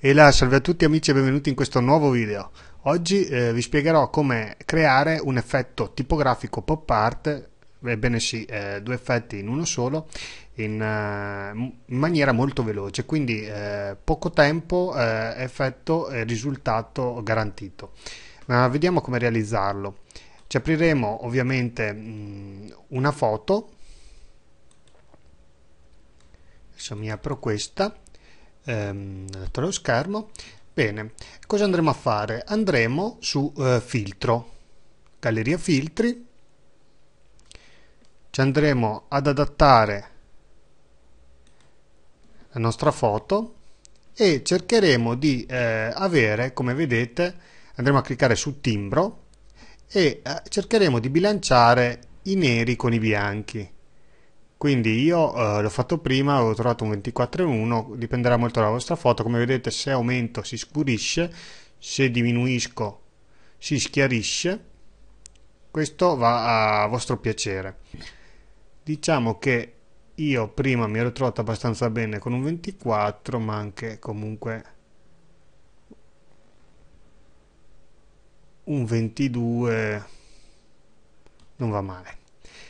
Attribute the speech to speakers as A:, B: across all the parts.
A: E là, salve a tutti amici e benvenuti in questo nuovo video. Oggi eh, vi spiegherò come creare un effetto tipografico pop art, ebbene sì, eh, due effetti in uno solo, in, uh, in maniera molto veloce, quindi eh, poco tempo, eh, effetto e risultato garantito. Ma vediamo come realizzarlo. Ci apriremo ovviamente mh, una foto, adesso mi apro questa ehm, lo schermo. Bene, cosa andremo a fare? Andremo su eh, filtro, galleria filtri, ci andremo ad adattare la nostra foto e cercheremo di eh, avere, come vedete, andremo a cliccare su timbro e eh, cercheremo di bilanciare i neri con i bianchi quindi io eh, l'ho fatto prima avevo trovato un 24,1 dipenderà molto dalla vostra foto. Come vedete se aumento si scurisce se diminuisco si schiarisce. Questo va a vostro piacere. Diciamo che io prima mi ero trovato abbastanza bene con un 24 ma anche comunque un 22 non va male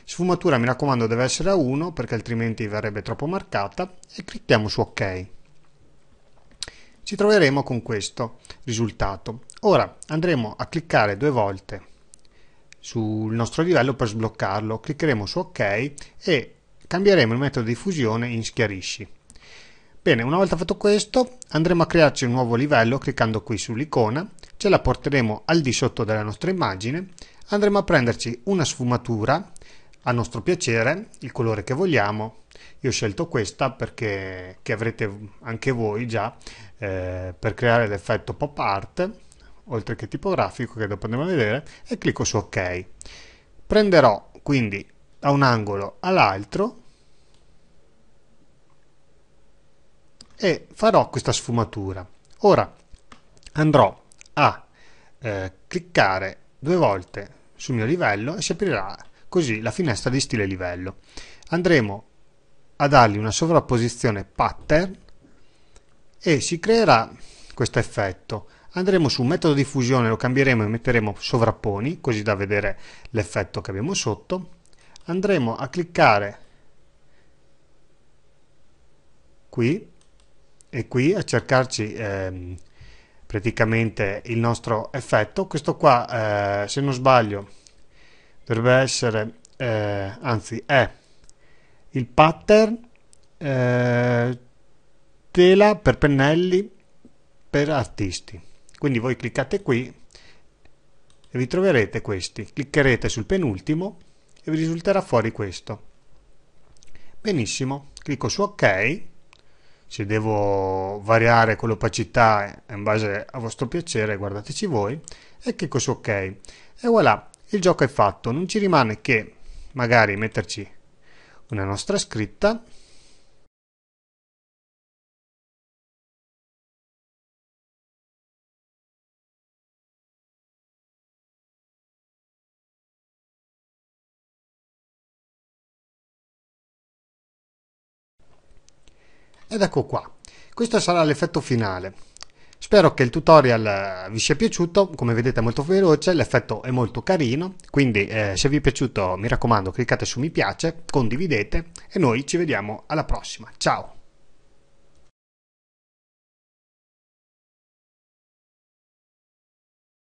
A: Sfumatura mi raccomando deve essere a 1 perché altrimenti verrebbe troppo marcata e clicchiamo su ok. Ci troveremo con questo risultato. Ora andremo a cliccare due volte sul nostro livello per sbloccarlo, cliccheremo su ok e cambieremo il metodo di fusione in schiarisci. Bene, una volta fatto questo andremo a crearci un nuovo livello cliccando qui sull'icona, ce la porteremo al di sotto della nostra immagine, andremo a prenderci una sfumatura a nostro piacere il colore che vogliamo. Io ho scelto questa perché che avrete anche voi già eh, per creare l'effetto pop art oltre che tipografico che dopo andremo a vedere e clicco su ok. Prenderò quindi da un angolo all'altro e farò questa sfumatura. Ora andrò a eh, cliccare due volte sul mio livello e si aprirà così la finestra di stile livello. Andremo a dargli una sovrapposizione pattern e si creerà questo effetto. Andremo su metodo di fusione, lo cambieremo e metteremo sovrapponi, così da vedere l'effetto che abbiamo sotto. Andremo a cliccare qui e qui a cercarci ehm, praticamente il nostro effetto. Questo qua, eh, se non sbaglio, dovrebbe essere, eh, anzi è il pattern eh, tela per pennelli per artisti. Quindi voi cliccate qui e vi troverete questi. Cliccherete sul penultimo e vi risulterà fuori questo. Benissimo, clicco su ok. Se devo variare con l'opacità in base a vostro piacere, guardateci voi. E clicco su ok. E voilà, il gioco è fatto, non ci rimane che magari metterci una nostra scritta ed ecco qua questo sarà l'effetto finale Spero che il tutorial eh, vi sia piaciuto, come vedete è molto veloce, l'effetto è molto carino, quindi eh, se vi è piaciuto mi raccomando cliccate su mi piace, condividete e noi ci vediamo alla prossima. Ciao!